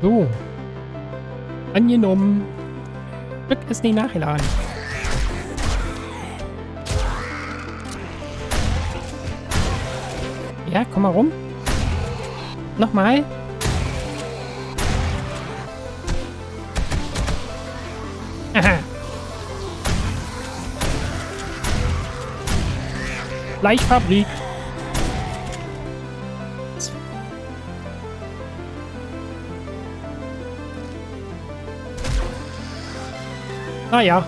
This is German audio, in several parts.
So. Angenommen. Glück ist nicht nachgeladen. Ja, komm mal rum. Nochmal. Aha. Fleischfabrik. Naja.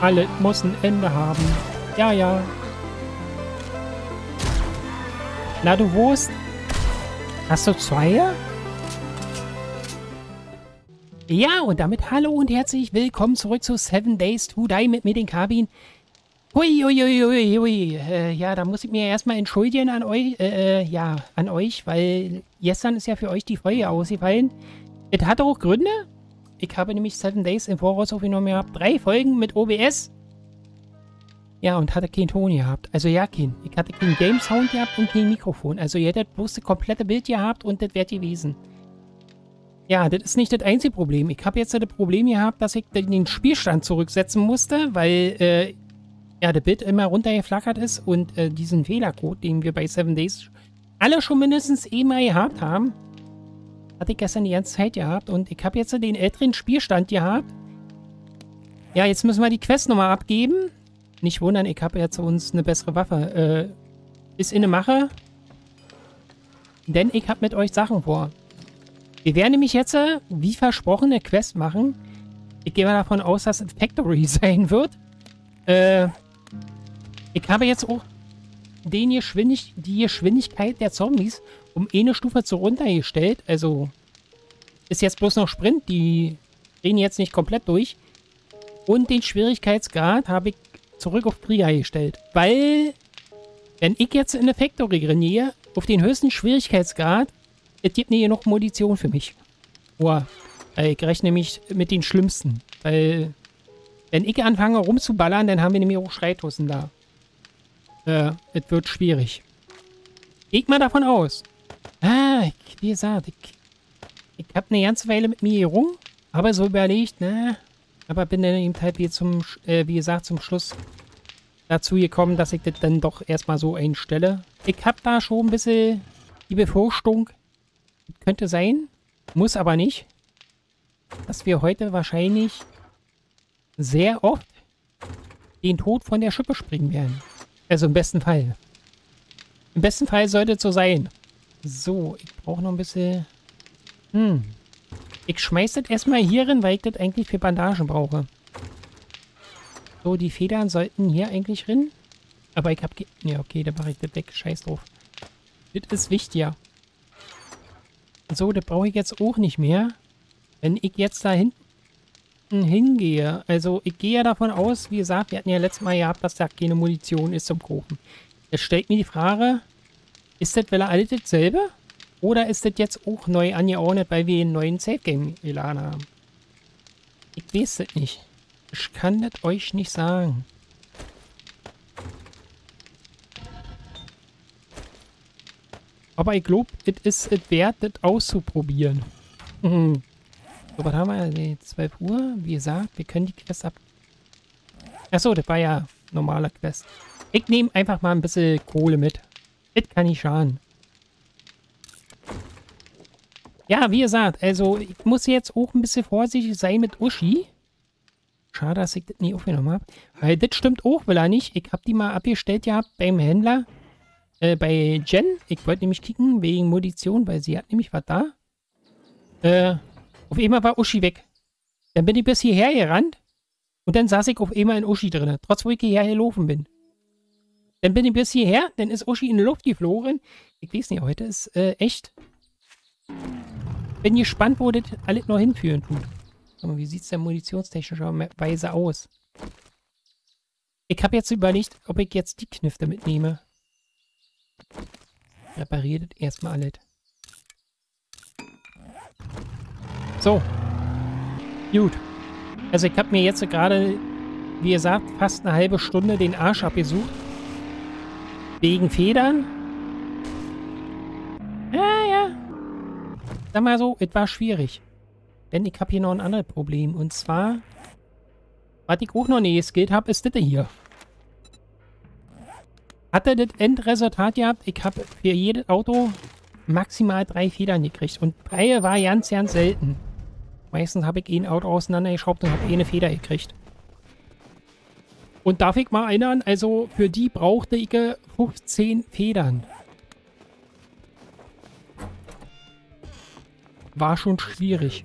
Alle muss ein Ende haben. Ja, ja. Na, du Wurst. Hast du zwei? Ja, und damit hallo und herzlich willkommen zurück zu Seven Days to Die mit mir, den Kabin. Hui. Äh, ja, da muss ich mir erstmal entschuldigen an euch, äh, äh, ja, an euch, weil gestern ist ja für euch die Folge ausgefallen. Es hat auch Gründe. Ich habe nämlich Seven Days im Voraus aufgenommen gehabt. Drei Folgen mit OBS. Ja, und hatte keinen Ton gehabt. Also ja, kein. Ich hatte keinen Game Sound gehabt und kein Mikrofon. Also ihr hättet bloß das komplette Bild gehabt und das wäre gewesen. Ja, das ist nicht das einzige Problem. Ich habe jetzt das Problem gehabt, dass ich den Spielstand zurücksetzen musste, weil äh, ja, das Bild immer runtergeflackert ist und äh, diesen Fehlercode, den wir bei 7 Days alle schon mindestens einmal gehabt haben, hatte ich gestern die ganze Zeit gehabt und ich habe jetzt den älteren Spielstand gehabt. Ja, jetzt müssen wir die Quest nochmal abgeben. Nicht wundern, ich habe jetzt uns eine bessere Waffe. Äh, ist in der Mache. Denn ich habe mit euch Sachen vor. Wir werden nämlich jetzt, äh, wie versprochen, eine Quest machen. Ich gehe mal davon aus, dass es Factory sein wird. Äh, ich habe jetzt auch den Geschwindig die Geschwindigkeit der Zombies um eine Stufe zu runtergestellt. Also ist jetzt bloß noch Sprint. Die drehen jetzt nicht komplett durch. Und den Schwierigkeitsgrad habe ich zurück auf Krieger gestellt. Weil, wenn ich jetzt in eine Factory greniere, auf den höchsten Schwierigkeitsgrad, es gibt nicht genug Munition für mich. Boah, ich rechne mich mit den Schlimmsten. Weil, wenn ich anfange rumzuballern, dann haben wir nämlich auch Schreitussen da. Äh, es wird schwierig. Geht mal davon aus. Ah, wie gesagt, ich, ich habe eine ganze Weile mit mir rum, aber so überlegt, ne, aber bin dann eben halt wie, zum, äh, wie gesagt zum Schluss dazu gekommen, dass ich das dann doch erstmal so einstelle. Ich habe da schon ein bisschen die Befürchtung, könnte sein, muss aber nicht, dass wir heute wahrscheinlich sehr oft den Tod von der Schippe springen werden. Also im besten Fall. Im besten Fall sollte es so sein. So, ich brauche noch ein bisschen... Hm, ich schmeiß das erstmal hier rein, weil ich das eigentlich für Bandagen brauche. So, die Federn sollten hier eigentlich rein. Aber ich hab... Ja, okay, dann mache ich das weg. Scheiß drauf. Das ist wichtiger. So, das brauche ich jetzt auch nicht mehr. Wenn ich jetzt da hinten hingehe. Also, ich gehe ja davon aus, wie gesagt, wir hatten ja letztes Mal gehabt, dass da keine Munition ist zum Kochen. Jetzt stellt mir die Frage, ist das, weil er alles dasselbe? Oder ist das jetzt auch neu angeordnet, weil wir einen neuen Safe Game geladen haben? Ich weiß das nicht. Ich kann das euch nicht sagen. Aber ich glaube, es ist es wert, das auszuprobieren. so, was haben wir? Nee, 12 Uhr. Wie gesagt, wir können die Quest ab... Achso, das war ja normaler Quest. Ich nehme einfach mal ein bisschen Kohle mit. Das kann nicht schaden. Ja, wie gesagt, also ich muss jetzt auch ein bisschen vorsichtig sein mit Uschi. Schade, dass ich das nie aufgenommen habe. Weil das stimmt auch, will er nicht. Ich habe die mal abgestellt gehabt beim Händler. Äh, bei Jen. Ich wollte nämlich kicken wegen Munition, weil sie hat nämlich was da. Äh, auf einmal war Uschi weg. Dann bin ich bis hierher gerannt. Und dann saß ich auf einmal in Uschi drin. Trotz wo ich hierher gelaufen bin. Dann bin ich bis hierher. Dann ist Uschi in die Luft geflogen. Ich weiß nicht, heute ist äh, echt bin gespannt, wo das alles noch hinführen tut. Aber wie sieht es denn munitionstechnischerweise aus? Ich habe jetzt überlegt, ob ich jetzt die Knifte mitnehme. Repariert erstmal alles. So. Gut. Also ich habe mir jetzt gerade, wie gesagt, fast eine halbe Stunde den Arsch abgesucht. Wegen Federn. Ja, ja. Sag mal so, es war schwierig. Denn ich habe hier noch ein anderes Problem. Und zwar, was ich auch noch nie geskillt habe, ist das hier. Hatte das Endresultat gehabt, ich habe für jedes Auto maximal drei Federn gekriegt. Und drei war ganz, ganz selten. Meistens habe ich ein Auto auseinandergeschraubt und habe eine Feder gekriegt. Und darf ich mal erinnern, also für die brauchte ich 15 Federn. War schon schwierig.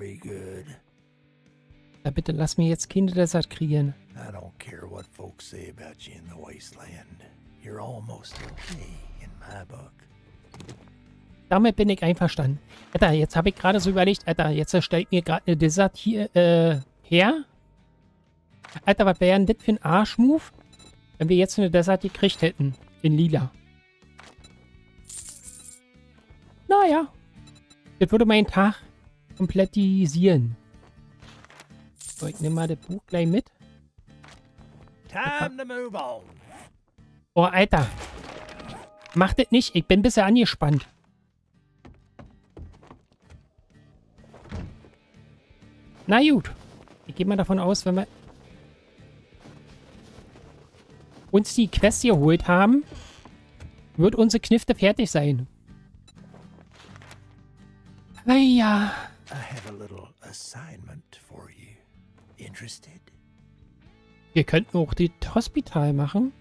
Ja, bitte lass mir jetzt Kinder desert kriegen. I don't care what folks say about you in the wasteland. You're almost okay in my book. Damit bin ich einverstanden. Alter, jetzt habe ich gerade so überlegt, Alter, jetzt stellt mir gerade eine Desert hier äh, her. Alter, was wäre denn das für ein Arschmove, wenn wir jetzt eine Desert gekriegt hätten? In lila. Naja. Das würde meinen Tag komplettisieren. So, ich nehme mal das Buch gleich mit. Time to move on. Oh, Alter. Macht das nicht. Ich bin bisher angespannt. Na gut. Ich gehe mal davon aus, wenn wir uns die Quest geholt haben, wird unsere Knifte fertig sein. Ah ja. Wir könnten auch das Hospital machen.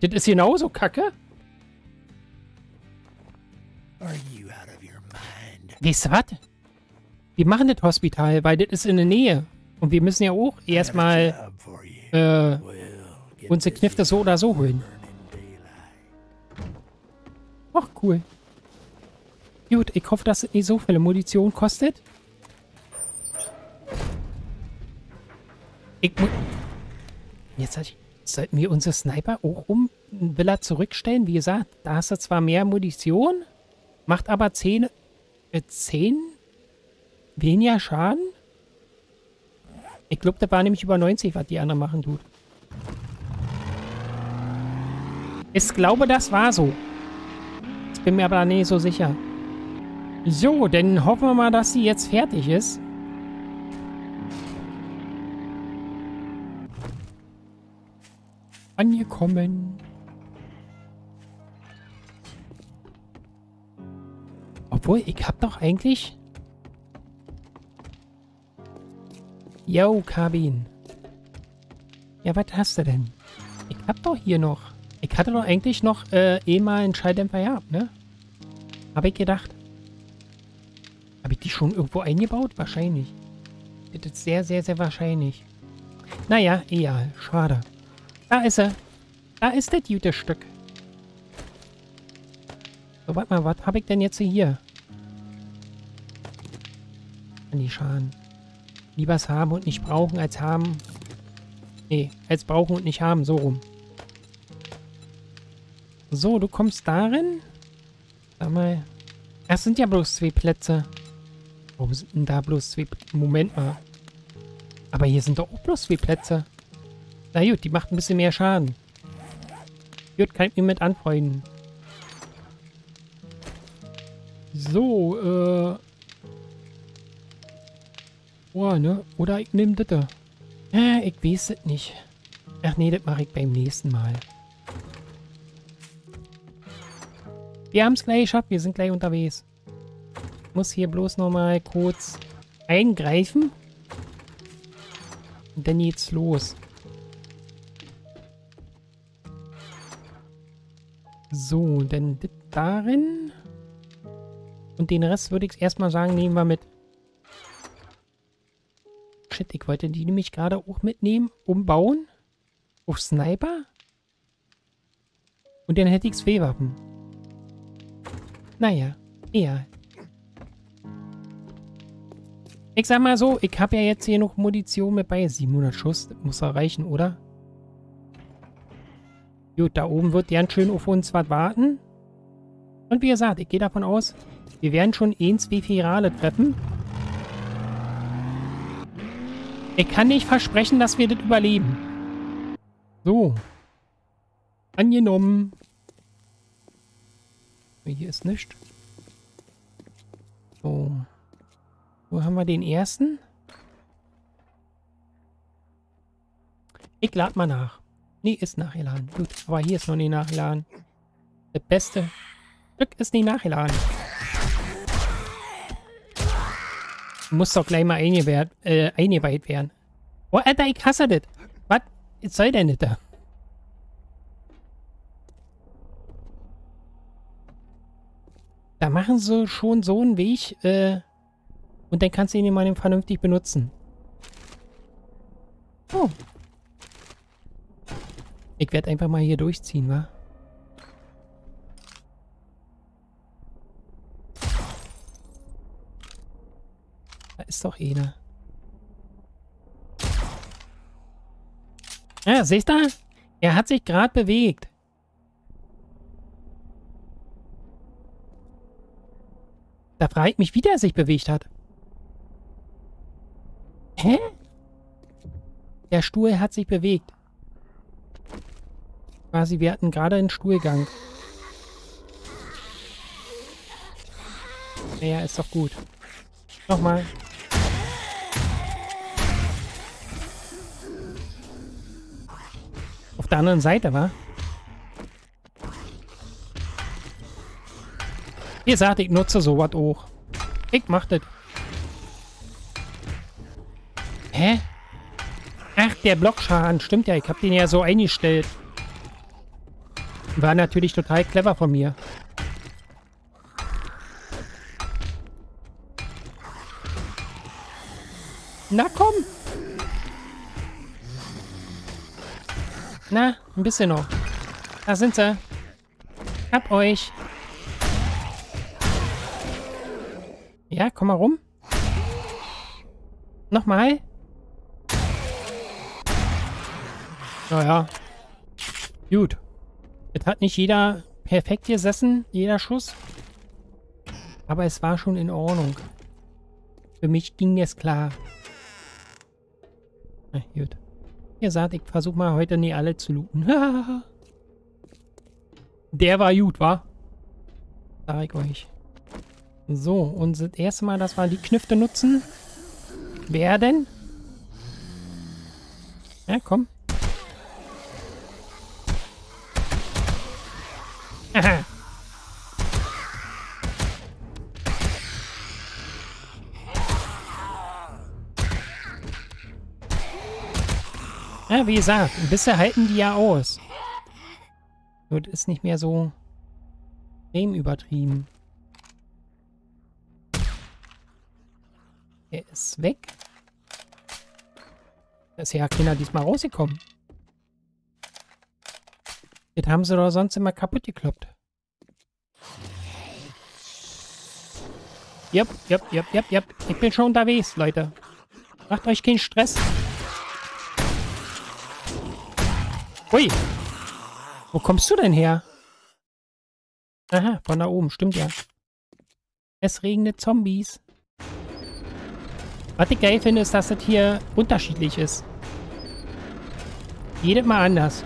Das ist genauso kacke. Weißt du was? Wir machen das Hospital, weil das ist in der Nähe. Und wir müssen ja auch erstmal äh, unsere Knifte so oder so holen. Ach, cool. Gut, ich hoffe, dass es nicht so viel Munition kostet. Ich muss... Jetzt sollten wir unsere Sniper auch um Villa zurückstellen. Wie gesagt, da hast du zwar mehr Munition, macht aber 10... Äh, 10? Weniger Schaden? Ich glaube, das war nämlich über 90, was die anderen machen tut. Ich glaube, das war so. Ich bin mir aber nicht so sicher. So, dann hoffen wir mal, dass sie jetzt fertig ist. Angekommen. Obwohl, ich hab doch eigentlich... Yo, Kabin. Ja, was hast du denn? Ich hab doch hier noch... Ich hatte doch eigentlich noch äh, eh mal einen Schalldämpfer gehabt, ne? Habe ich gedacht. Habe ich die schon irgendwo eingebaut? Wahrscheinlich. Das ist sehr, sehr, sehr wahrscheinlich. Naja, egal. Schade. Da ist er. Da ist das gute Stück. So, warte mal, was habe ich denn jetzt hier? An die Schaden. Lieber es haben und nicht brauchen, als haben. Nee, als brauchen und nicht haben, so rum. So, du kommst darin. Sag mal. Es sind ja bloß zwei Plätze. Warum sind denn da bloß zwei... Moment mal. Aber hier sind doch auch bloß zwei Plätze. Na gut, die macht ein bisschen mehr Schaden. Gut, kann ich mir mit anfreunden. So, äh... Boah, ne? Oder ich nehme das. Äh, ich weiß es nicht. Ach nee, das mache ich beim nächsten Mal. Wir haben es gleich geschafft. Wir sind gleich unterwegs. Ich muss hier bloß noch mal kurz eingreifen. Und dann geht's los. So, dann darin. Und den Rest würde ich erstmal sagen, nehmen wir mit. Shit, ich wollte die nämlich gerade auch mitnehmen, umbauen. Auf Sniper. Und dann hätte ich zwei Waffen. Naja, eher. Ich sag mal so, ich habe ja jetzt hier noch Munition mit bei. 700 Schuss, muss erreichen, oder? Gut, da oben wird ganz schön auf uns was warten. Und wie gesagt, ich gehe davon aus, wir werden schon eins wie Virale treffen. Ich kann nicht versprechen, dass wir das überleben. So. Angenommen. Hier ist nichts. So. Wo haben wir den ersten? Ich lade mal nach. Nee, ist nachgeladen. Gut, aber hier ist noch nicht nachgeladen. Das beste Glück ist nicht nachgeladen. Muss doch gleich mal eingeweiht, äh, eingeweiht werden. Oh, Alter, ich hasse das. Was soll denn das da? Da machen sie schon so einen Weg, äh, und dann kannst du ihn mal vernünftig benutzen. Oh. Ich werde einfach mal hier durchziehen, wa? Da ist doch einer. Ja, siehst du? Er hat sich gerade bewegt. Da frage ich mich, wie der sich bewegt hat. Hä? Der Stuhl hat sich bewegt. Quasi, wir hatten gerade einen Stuhlgang. Ja, ist doch gut. Nochmal. Auf der anderen Seite, wa? Ihr sagt, ich nutze sowas auch. Ich mach das. Hä? Ach, der Blockschaden. Stimmt ja, ich hab den ja so eingestellt. War natürlich total clever von mir. Na komm! Na, ein bisschen noch. Da sind sie. Hab euch. Ja, komm mal rum. Nochmal. Naja. Gut. Es hat nicht jeder perfekt gesessen, jeder Schuss. Aber es war schon in Ordnung. Für mich ging es klar. Na, gut. Ihr sagt, ich versuche mal heute nicht alle zu looten. Der war gut, wa? Sag ich euch. So, und das erste Mal, dass wir die Knüfte nutzen, werden... Ja, komm. ja, wie gesagt, bisschen halten die ja aus. Nur ist nicht mehr so extrem übertrieben. Er ist weg. Da ist ja keiner diesmal rausgekommen. Das haben sie doch sonst immer kaputt gekloppt. Jupp, jupp, jupp, jupp, jupp. Ich bin schon unterwegs, Leute. Macht euch keinen Stress. Ui. Wo kommst du denn her? Aha, von da oben, stimmt ja. Es regnet Zombies. Was ich geil finde, ist, dass das hier unterschiedlich ist. Jedes Mal anders.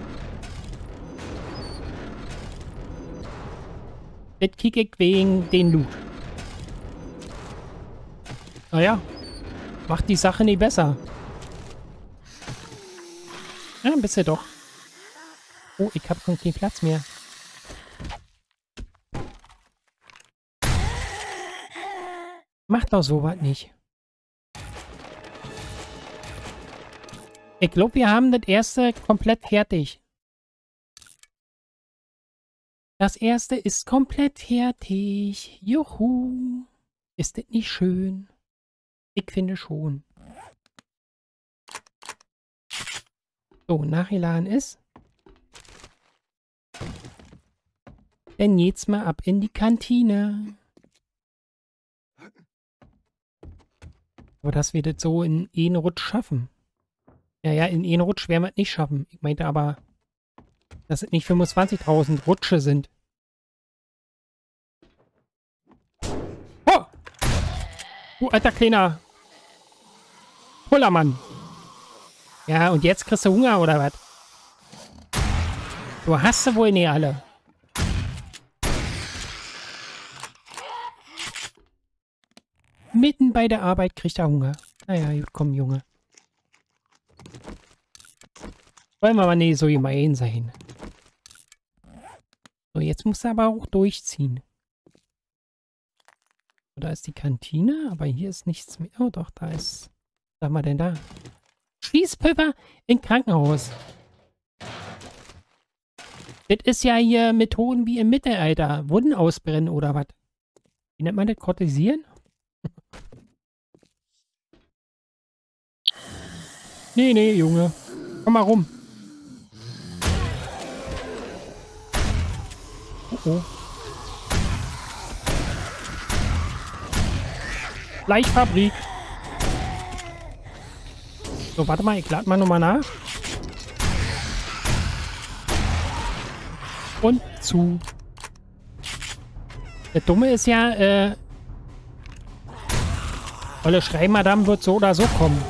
Das kicke ich wegen den Loot. Naja, macht die Sache nicht besser. Ja, ein bisschen doch. Oh, ich habe schon keinen Platz mehr. Macht doch sowas nicht. Ich glaube, wir haben das erste komplett fertig. Das erste ist komplett fertig. Juhu. Ist das nicht schön? Ich finde schon. So, nachgeladen ist. Dann geht's mal ab in die Kantine. Aber dass wir das so in einen Rutsch schaffen. Ja, ja, in einen Rutsch werden wir es nicht schaffen. Ich meinte aber, dass es nicht 25.000 Rutsche sind. Oh! Du alter kleiner Pullermann. Ja, und jetzt kriegst du Hunger, oder was? Du hast sie wohl nicht alle. Mitten bei der Arbeit kriegt er Hunger. Naja, komm, Junge. Wollen wir aber nicht so gemein sein. So, jetzt muss er aber auch durchziehen. Da ist die Kantine, aber hier ist nichts mehr. Oh doch, da ist... Was haben wir denn da? Schießpulver im Krankenhaus. Das ist ja hier Methoden wie im Mittelalter. Wunden ausbrennen oder was? Wie nennt man das? Kortisieren? nee, nee, Junge. Komm mal rum. Oh. Fleischfabrik. So, warte mal, ich lade mal nochmal nach. Und zu. Der Dumme ist ja, äh... Olle Schreimadam wird so oder so kommen.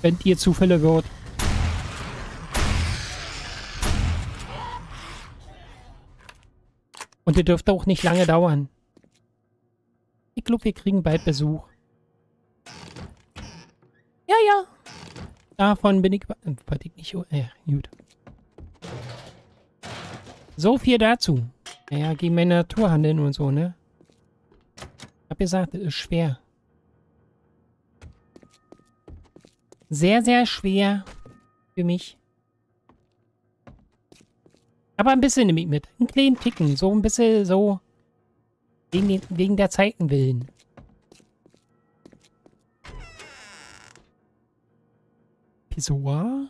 Wenn ihr Zufälle wird. Und ihr dürft auch nicht lange dauern. Ich glaube, wir kriegen bald Besuch. Ja, ja. Davon bin ich... Äh, warte ich nicht... Ja, gut. So viel dazu. Naja, gegen meine Natur handeln und so, ne? Hab gesagt, es ist schwer. Sehr, sehr schwer für mich. Aber ein bisschen nehme ich mit. Ein kleinen Ticken. So ein bisschen so. Wegen, den, wegen der Zeiten willen. Pissoir.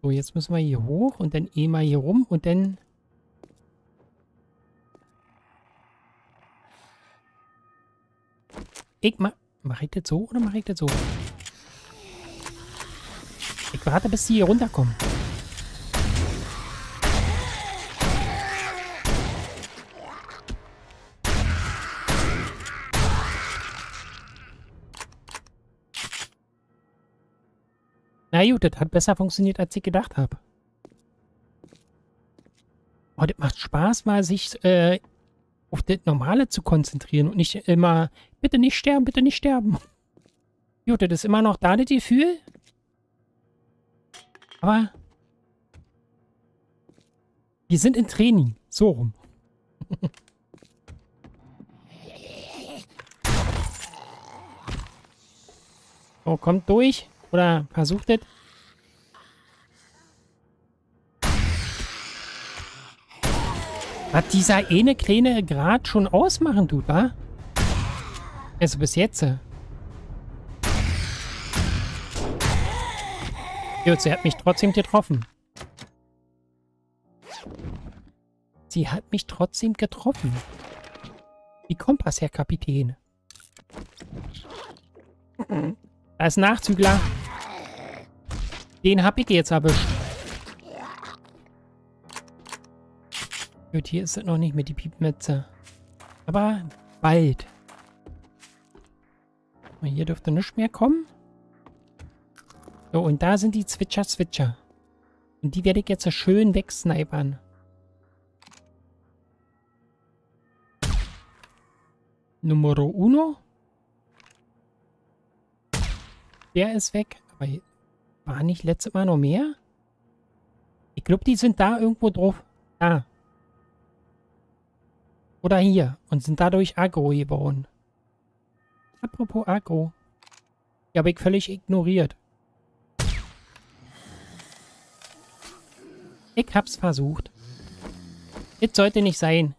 So, jetzt müssen wir hier hoch und dann eh mal hier rum und dann... Ich mach... Mach ich das so oder mache ich das so? Ich warte, bis sie hier runterkommen. Na gut, das hat besser funktioniert, als ich gedacht habe. Oh, das macht Spaß, mal sich äh, auf das Normale zu konzentrieren und nicht immer, bitte nicht sterben, bitte nicht sterben. Gut, das ist immer noch da, das Gefühl. Aber wir sind in Training. So rum. oh, kommt durch. Oder versucht es. Was dieser eine kleine Grad schon ausmachen tut, wa? Also bis jetzt. Gut, sie hat mich trotzdem getroffen. Sie hat mich trotzdem getroffen. Wie Kompass, Herr Kapitän. Da ist ein Nachzügler. Den hab ich jetzt erwischt. Gut, hier ist es noch nicht mit die Piepmetze. Aber bald. Hier dürfte nichts mehr kommen. So, und da sind die Zwitscher-Zwitscher. Und die werde ich jetzt schön wegsnipern. Numero uno. Der ist weg. Aber war nicht letztes Mal noch mehr? Ich glaube, die sind da irgendwo drauf. Da. Oder hier. Und sind dadurch aggro geworden. Apropos aggro. Die habe ich völlig ignoriert. Ich hab's versucht. Das sollte nicht sein.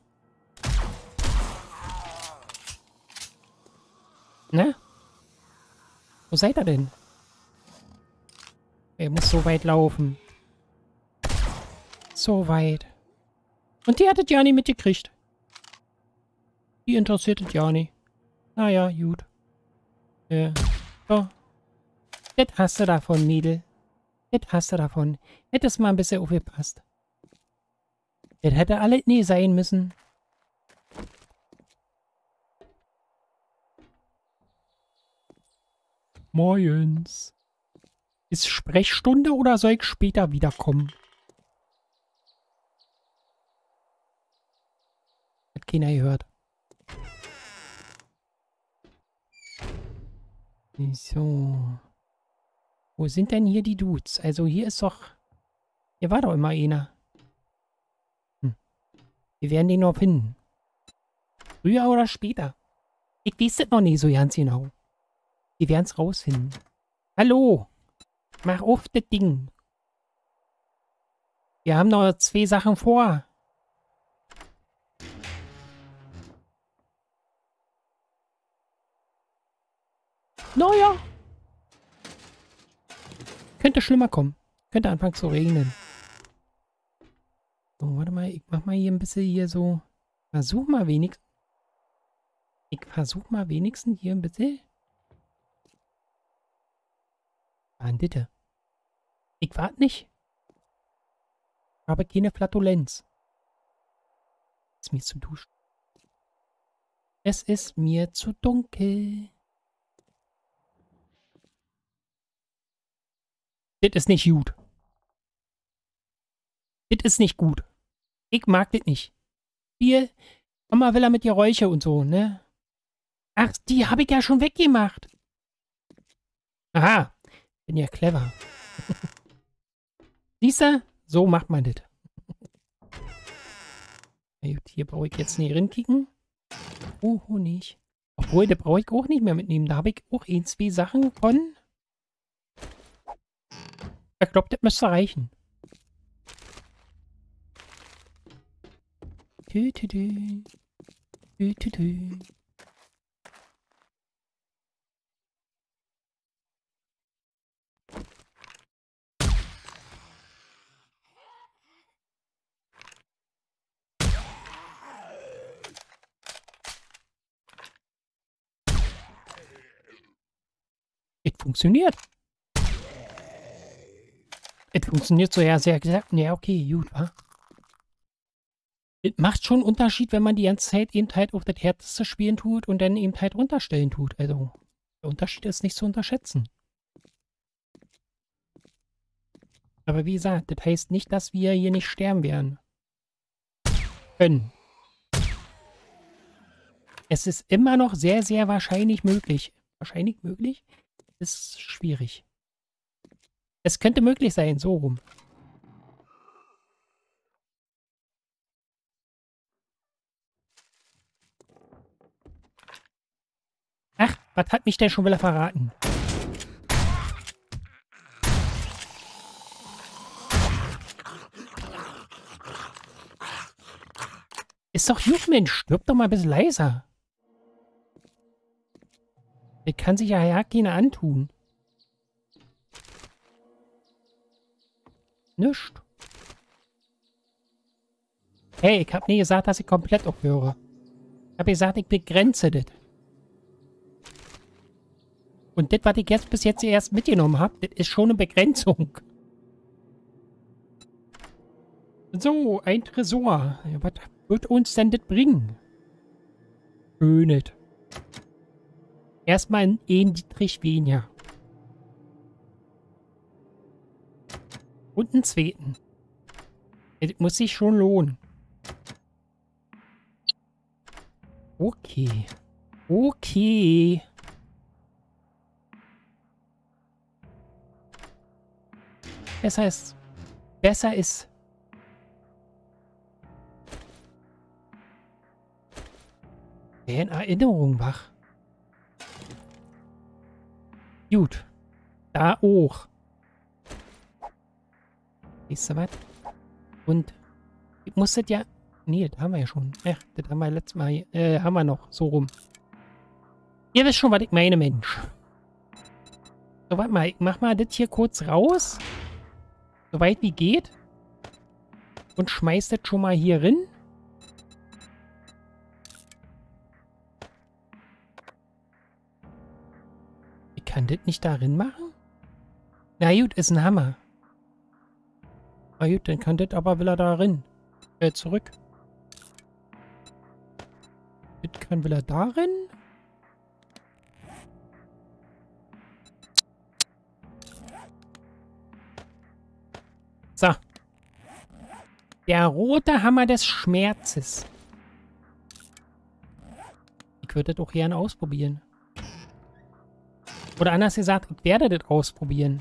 Ne? Wo seid ihr denn? Er muss so weit laufen. So weit. Und die hattet ja nicht mitgekriegt. Die interessiert es ja nicht. Naja, gut. Ja. So. Das hast du davon, Mädel. Das hast du davon. Hättest mal ein bisschen aufgepasst. Das hätte alle nie sein müssen. Morgens. Ist Sprechstunde oder soll ich später wiederkommen? Hat keiner gehört. So. Wo sind denn hier die Dudes? Also hier ist doch... Hier war doch immer einer. Hm. Wir werden den noch finden. Früher oder später. Ich weiß das noch nicht so ganz genau. Wir werden es rausfinden. Hallo! Hallo! Mach auf das Ding. Wir haben noch zwei Sachen vor. Naja. Könnte schlimmer kommen. Könnte anfangen zu regnen. So, warte mal. Ich mach mal hier ein bisschen hier so. Versuch mal wenigstens. Ich versuch mal wenigstens hier ein bisschen. Bandite. Ich warte nicht. Ich habe keine Flatulenz. Ist mir zu duschen. Es ist mir zu dunkel. Das ist nicht gut. Das ist nicht gut. Ich mag das nicht. Hier, Mama will er mit Geräusche und so, ne? Ach, die habe ich ja schon weggemacht. Aha. Bin ja clever. Siehst du? So macht man das. Hier brauche ich jetzt nicht rinkicken. Oh, Honig. Obwohl, da brauche ich auch nicht mehr mitnehmen. Da habe ich auch ein, zwei Sachen von. Ich glaube, das müsste reichen. Tü, tü, tü. Tü, tü, tü. Funktioniert. Es funktioniert so, ja, sehr gesagt. Ja, okay, gut, wa? Es macht schon einen Unterschied, wenn man die ganze Zeit eben halt auf das Härteste spielen tut und dann eben halt runterstellen tut. Also, der Unterschied ist nicht zu unterschätzen. Aber wie gesagt, das heißt nicht, dass wir hier nicht sterben werden. Können. Es ist immer noch sehr, sehr wahrscheinlich möglich. Wahrscheinlich möglich? Ist schwierig. Es könnte möglich sein, so rum. Ach, was hat mich denn schon wieder verraten? Ist doch gut, Mensch. Stirb doch mal ein bisschen leiser. Der kann sich ja keine antun. Nischt. Hey, ich hab nie gesagt, dass ich komplett aufhöre. Ich hab gesagt, ich begrenze das. Und das, was ich jetzt bis jetzt erst mitgenommen habe, das ist schon eine Begrenzung. So, ein Tresor. Was wird uns denn das bringen? Schönes. Erstmal ein Dietrich weniger. Und einen zweiten. Das muss sich schon lohnen. Okay. Okay. Besser ist... Besser ist... in Erinnerung wach. Gut. Da auch. Weißt du was? Und ich muss das ja... Nee, das haben wir ja schon. Ja, das haben wir letztes Mal... Äh, haben wir noch. So rum. Ihr wisst schon, was ich meine, Mensch. So, warte mal. Ich mach mal das hier kurz raus. So weit wie geht. Und schmeiß das schon mal hier rein. Kann das nicht darin machen? Na gut, ist ein Hammer. Na gut, dann kann das aber will er da rein. Äh, zurück. Das kann will er darin. So. Der rote Hammer des Schmerzes. Ich würde doch gerne ausprobieren. Oder anders gesagt, ich werde das ausprobieren.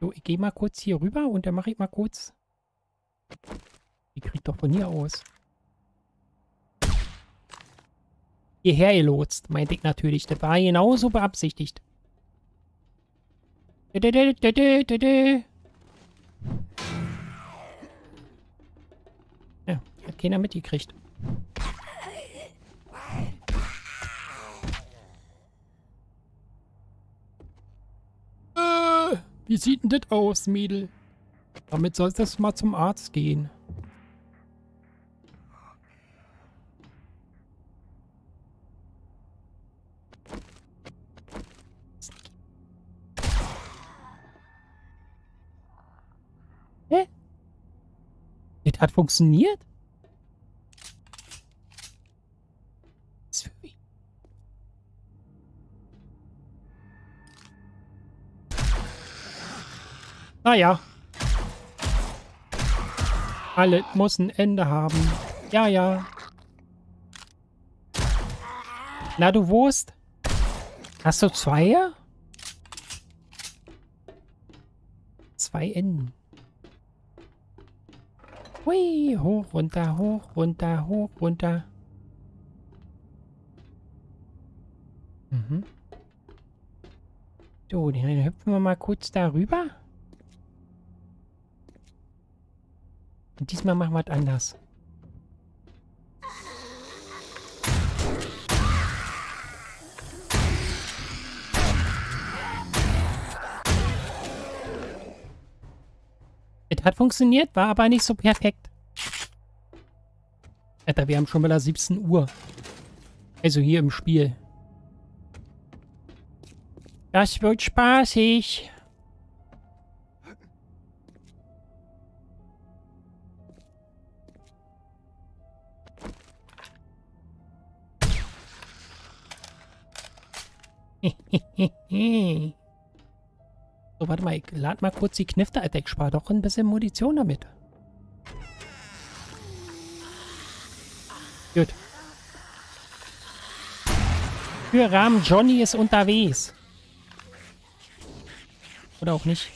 So, ich gehe mal kurz hier rüber und dann mache ich mal kurz... Die kriegt doch von hier aus. Hierher gelotst, meinte ich natürlich. Das war genauso beabsichtigt. Ja, hat keiner mitgekriegt. Wie sieht denn das aus, Mädel? Damit soll es mal zum Arzt gehen. Hä? Das hat funktioniert? Naja. Alles muss ein Ende haben. Ja, ja. Na, du Wurst? Hast du zwei? Zwei Enden. Hui, hoch, runter, hoch, runter, hoch, runter. Mhm. So, dann hüpfen wir mal kurz darüber. Und diesmal machen wir es anders. Es hat funktioniert, war aber nicht so perfekt. Alter, wir haben schon wieder 17 Uhr. Also hier im Spiel. Das wird spaßig. So, warte mal, ich lade mal kurz die Knifte, Alter. Ich spare doch ein bisschen Munition damit. Gut. Für Rahmen Johnny ist unterwegs. Oder auch nicht.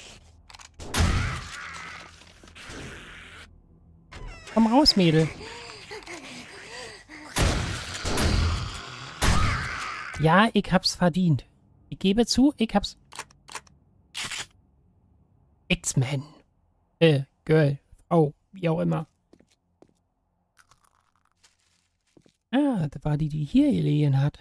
Komm raus, Mädel. Ja, ich hab's verdient. Ich gebe zu, ich hab's... X-Men. Äh, Girl. Frau. Wie auch immer. Ah, das war die, die hier gelegen hat.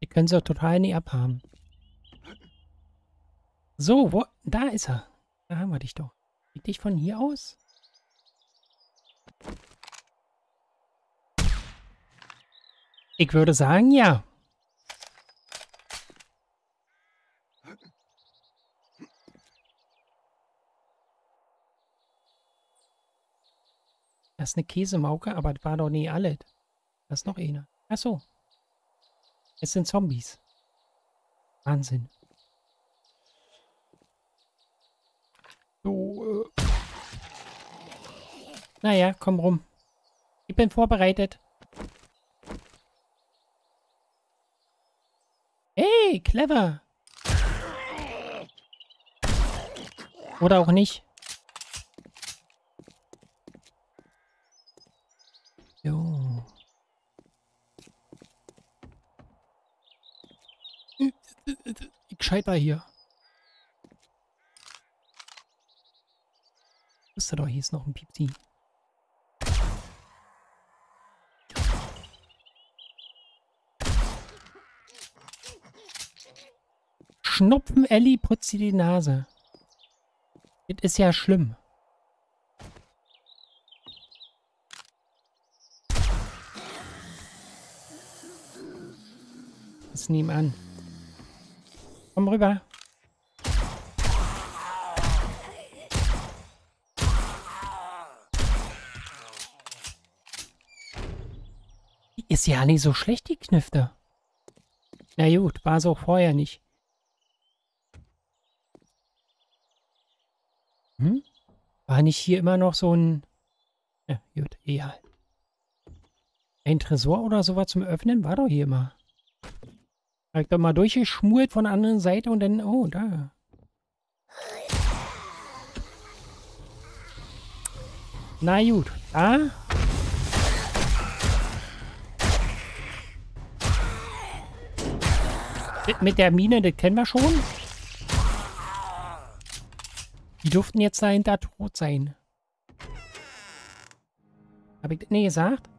Die können sie total nie abhaben. So, wo... Da ist er. Da haben wir dich doch. Krieg dich von hier aus? Ich würde sagen, ja. Das ist eine Käsemauke, aber das war doch nie alles. Das ist noch eine. Ach so. Es sind Zombies. Wahnsinn. So, äh. Naja, komm rum. Ich bin vorbereitet. Hey, clever. Oder auch nicht. Jo. Ich scheiter hier. Wusste doch, hier ist noch ein Piepsi. Schnupfen, Ellie, putzt sie die Nase. Das ist ja schlimm. Das nehmen an. Komm rüber. Die ist ja nicht so schlecht, die Knifte. Na gut, war so vorher nicht. Hm? War nicht hier immer noch so ein Ja, gut, egal. Ein Tresor oder sowas zum Öffnen war doch hier mal. Hab ich doch mal durchgeschmurt von der anderen Seite und dann, oh, da. Na gut, da. Mit der Mine, das kennen wir schon. Die durften jetzt dahinter tot sein. Habe ich das nicht gesagt?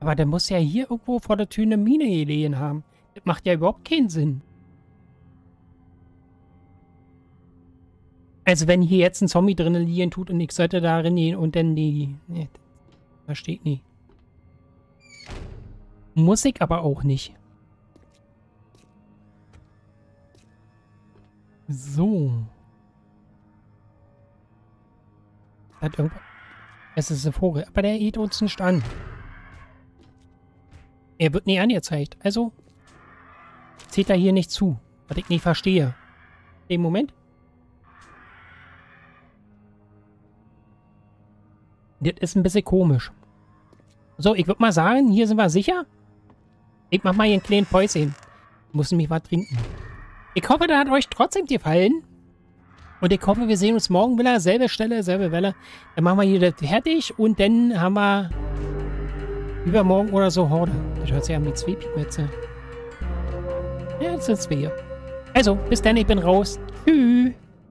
Aber der muss ja hier irgendwo vor der Tür eine Mine gelegen haben. Das macht ja überhaupt keinen Sinn. Also wenn hier jetzt ein Zombie drinnen liegen tut und ich sollte da rein und dann die... Nee, versteht nie. Muss ich aber auch nicht. So. Hat irgendwas... Es ist ein Vogel, aber der geht uns nicht an. Er wird nie angezeigt. Also zählt er hier nicht zu. Was ich nicht verstehe. Im Moment. Das ist ein bisschen komisch. So, ich würde mal sagen, hier sind wir sicher. Ich mach mal hier einen kleinen Päuschen. Muss nämlich was trinken. Ich hoffe, das hat euch trotzdem gefallen. Und ich hoffe, wir sehen uns morgen wieder. Selbe Stelle, selbe Welle. Dann machen wir hier das fertig. Und dann haben wir übermorgen oder so Horde. Das hört sich an wie zwei Piepmetze. Ja, jetzt sind wir hier. Also, bis dann, ich bin raus. Tschüss.